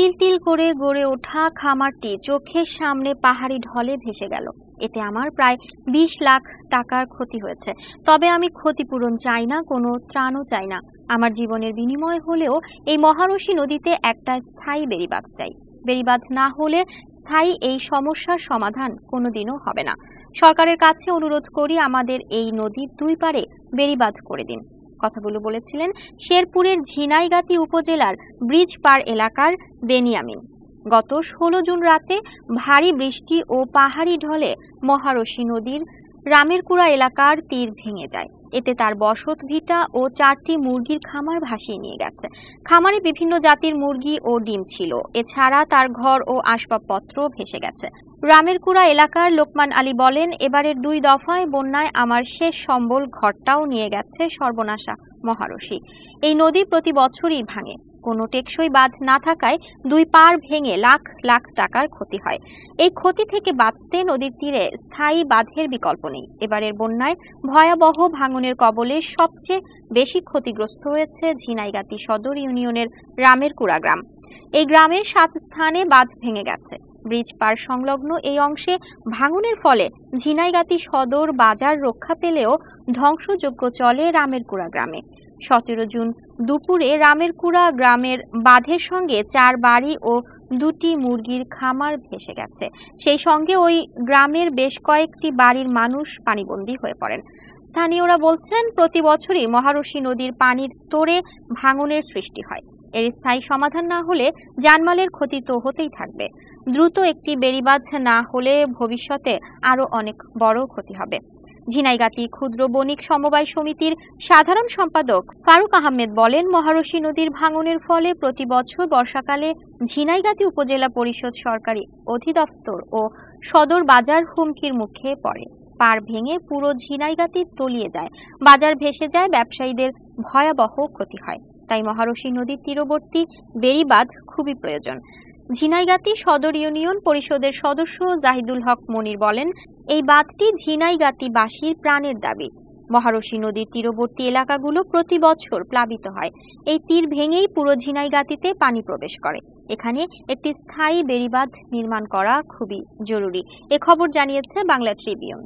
তিল তিল করে গড়ে ওঠা খামারটি চোখের সামনে পাহাড়ি ঢলে ভেসে গেল। এতে আমার প্রায় বিশ লাখ টাকার ক্ষতি হয়েছে। তবে আমি ক্ষতিপূরণ চাই না, কোনো ত্রাণও চাই না। আমার জীবনের বিনিময় হলেও এই মহারশী নদীতে একটা স্থায়ী বেড়িবাঁধ চাই। বেড়িবাঁধ না হলে স্থায়ী এই সমস্যার সমাধান কোনোদিনও হবে না। সরকারের কাছে অনুরোধ করি আমাদের এই নদীর দুই পারে বেড়িবাঁধ করে দিন। কথাগুলো বলেছিলেন শেরপুরের ঝিনাইগাতি উপজেলার ব্রিজ পার এলাকার বেনিয়ামিন। গত ষোলো জুন রাতে ভারী বৃষ্টি ও পাহাড়ি ঢলে মহারশী নদীর রামেরকুড়া এলাকার তীর ভেঙে যায়। এতে তার বসত ভিটা ও চারটি মুরগির খামার ভাসিয়ে নিয়ে গেছে। খামারে বিভিন্ন জাতির মুরগি ও ডিম ছিল। এছাড়া তার ঘর ও আসবাবপত্র ভেসে গেছে। রামেরকুড়া এলাকার লোকমান আলী বলেন, এবারের দুই দফায় বন্যায় আমার শেষ সম্বল ঘরটাও নিয়ে গেছে সর্বনাশা মহারশী। এই নদী প্রতি বছরই ভাঙে। কোনো টেকসই বাঁধ না থাকায় দুই পার ভেঙে লাখ লাখ টাকার ক্ষতি হয়। এই ক্ষতি থেকে বাঁচতে নদীর তীরে স্থায়ী বাঁধের বিকল্প নেই। এবারের বন্যায় ভয়াবহ ভাঙনের কবলে সবচেয়ে বেশি ক্ষতিগ্রস্ত হয়েছে ঝিনাইগাতি সদর ইউনিয়নের রামের কুড়া গ্রাম। এই গ্রামের সাত স্থানে বাঁধ ভেঙে গেছে। ব্রিজ পার সংলগ্ন এই অংশে ভাঙনের ফলে ঝিনাইগাতি সদর বাজার রক্ষা পেলেও ধ্বংসযোগ্য চলে রামেরকুড়া গ্রামে। সতেরো জুন দুপুরে রামেরকুড়া গ্রামের বাঁধের সঙ্গে চার বাড়ি ও দুটি মুরগির খামার ভেসে গেছে। সেই সঙ্গে ওই গ্রামের বেশ কয়েকটি বাড়ির মানুষ পানিবন্দী হয়ে পড়েন। স্থানীয়রা বলছেন, প্রতি বছরই মহারশী নদীর পানির তোড়ে ভাঙনের সৃষ্টি হয়। এর স্থায়ী সমাধান না হলে জানমালের ক্ষতি তো হতেই থাকবে। দ্রুত একটি বেড়িবাঁধ না হলে ভবিষ্যতে আরও অনেক বড় ক্ষতি হবে। ঝিনাইগাতি ক্ষুদ্র বণিক সমবায় সমিতির সাধারণ সম্পাদক ফারুক আহমেদ বলেন, মহারশী নদীর ভাঙনের ফলে প্রতি বছর বর্ষাকালে ঝিনাইগাতি উপজেলা পরিষদ সরকারি অধিদপ্তর ও সদর বাজার হুমকির মুখে পড়ে। পার ভেঙে পুরো ঝিনাইগাতি তলিয়ে যায়। বাজার ভেসে যায়, ব্যবসায়ীদের ভয়াবহ ক্ষতি হয়। তাই মহারশী নদীর তীরবর্তী বেড়িবাঁধ খুবই প্রয়োজন। ঝিনাইগাতি সদর ইউনিয়ন পরিষদের সদস্য জাহিদুল হক মনির বলেন এই বাঁধটি ঝিনাইগাতিবাসীর প্রাণের দাবি। মহারশী নদীর তীরবর্তী এলাকাগুলো প্রতি বছর প্লাবিত হয়। এই তীর ভেঙেই পুরো ঝিনাইগাতিতে পানি প্রবেশ করে। এখানে একটি স্থায়ী বেড়িবাঁধ নির্মাণ করা খুবই জরুরি। এ খবর জানিয়েছে বাংলা ট্রিবিউন।